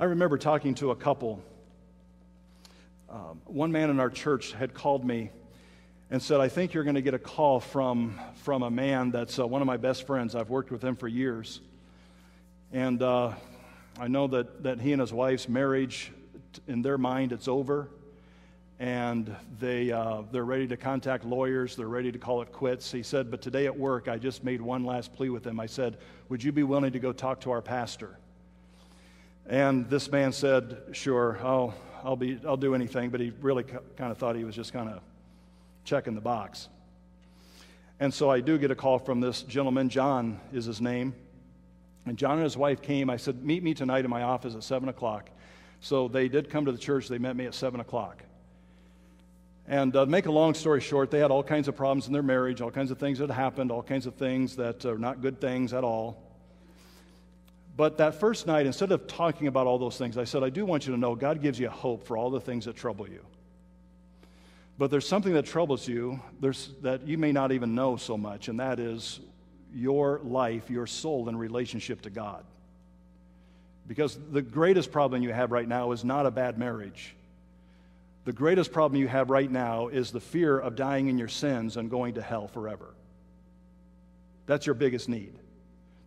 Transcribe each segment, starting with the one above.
I remember talking to a couple. Um, one man in our church had called me and said, I think you're going to get a call from, from a man that's uh, one of my best friends. I've worked with him for years. And uh, I know that, that he and his wife's marriage, in their mind, it's over. And they, uh, they're ready to contact lawyers. They're ready to call it quits. He said, But today at work, I just made one last plea with him. I said, Would you be willing to go talk to our pastor? And this man said, Sure, I'll, I'll, be, I'll do anything. But he really kind of thought he was just kind of checking the box. And so I do get a call from this gentleman. John is his name. And John and his wife came. I said, Meet me tonight in my office at 7 o'clock. So they did come to the church. They met me at 7 o'clock. And uh, make a long story short, they had all kinds of problems in their marriage, all kinds of things that happened, all kinds of things that are not good things at all. But that first night, instead of talking about all those things, I said, I do want you to know God gives you hope for all the things that trouble you. But there's something that troubles you there's, that you may not even know so much, and that is your life, your soul in relationship to God. Because the greatest problem you have right now is not a bad marriage. The greatest problem you have right now is the fear of dying in your sins and going to hell forever. That's your biggest need.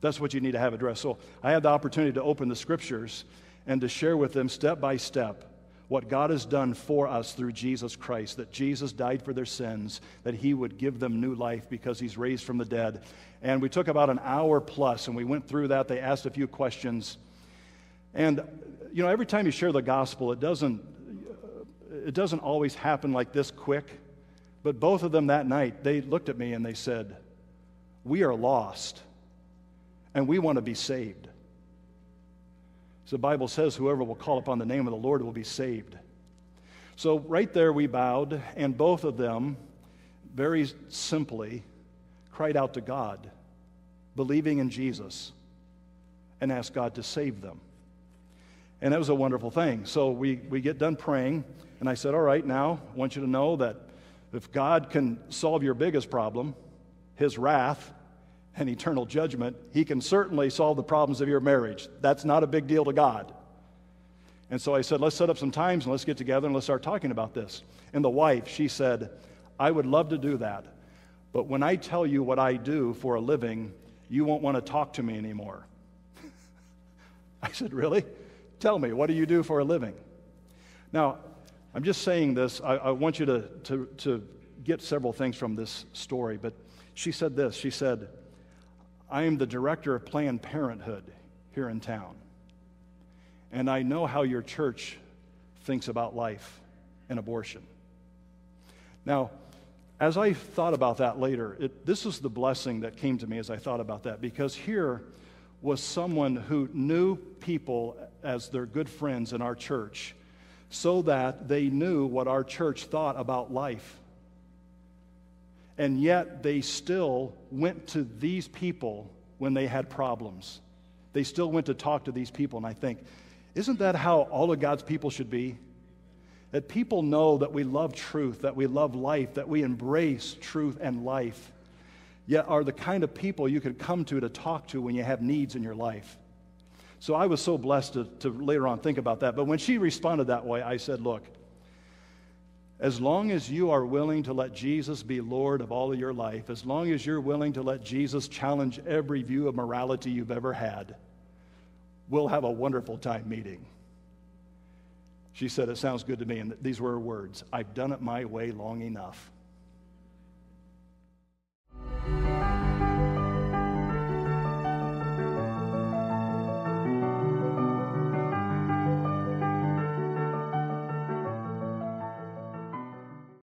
That's what you need to have addressed. So I had the opportunity to open the scriptures and to share with them step by step what God has done for us through Jesus Christ, that Jesus died for their sins, that he would give them new life because he's raised from the dead. And we took about an hour plus and we went through that. They asked a few questions. And, you know, every time you share the gospel, it doesn't, it doesn't always happen like this quick. But both of them that night, they looked at me and they said, We are lost and we want to be saved. So the Bible says, whoever will call upon the name of the Lord will be saved. So right there we bowed, and both of them very simply cried out to God, believing in Jesus, and asked God to save them. And that was a wonderful thing. So we, we get done praying, and I said, All right, now I want you to know that if God can solve your biggest problem, his wrath, and eternal judgment, He can certainly solve the problems of your marriage. That's not a big deal to God. And so I said, let's set up some times and let's get together and let's start talking about this. And the wife, she said, I would love to do that. But when I tell you what I do for a living, you won't want to talk to me anymore. I said, Really? Tell me, what do you do for a living? Now, I'm just saying this. I, I want you to, to, to get several things from this story, but she said this. She said, I am the director of Planned Parenthood here in town. And I know how your church thinks about life and abortion. Now, as I thought about that later, it, this is the blessing that came to me as I thought about that, because here was someone who knew people as their good friends in our church so that they knew what our church thought about life and yet they still went to these people when they had problems. They still went to talk to these people. And I think, isn't that how all of God's people should be? That people know that we love truth, that we love life, that we embrace truth and life, yet are the kind of people you could come to to talk to when you have needs in your life. So I was so blessed to, to later on think about that. But when she responded that way, I said, Look, as long as you are willing to let Jesus be Lord of all of your life, as long as you're willing to let Jesus challenge every view of morality you've ever had, we'll have a wonderful time meeting. She said, It sounds good to me. And these were her words I've done it my way long enough.